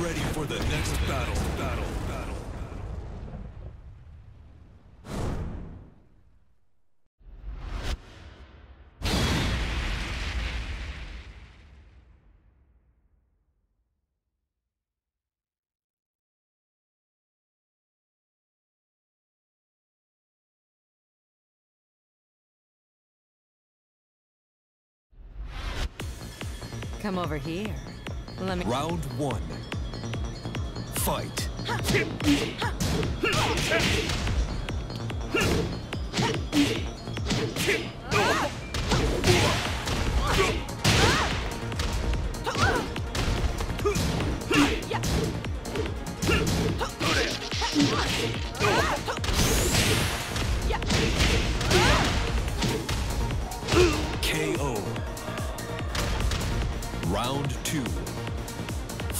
ready for the next battle. Battle. Battle. Come over here. Let me. Round one. Fight.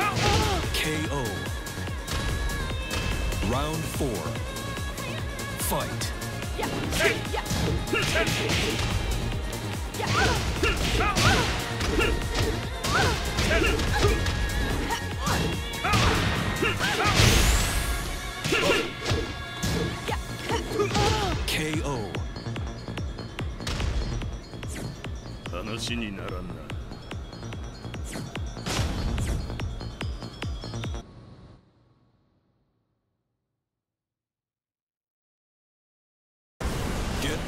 KO. Round four. Fight. KO. 話にならんな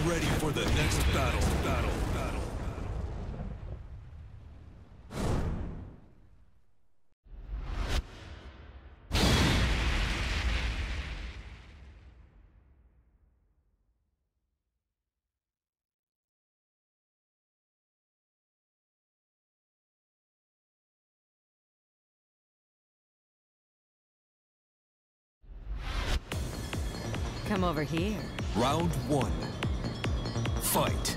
ready for the next battle. Battle. Battle. Come over here. Round one. Fight.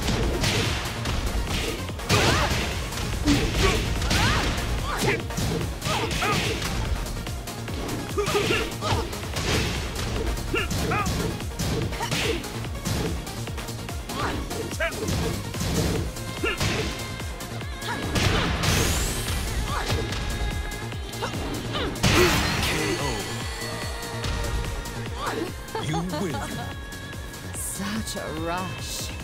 You win. Such a rush.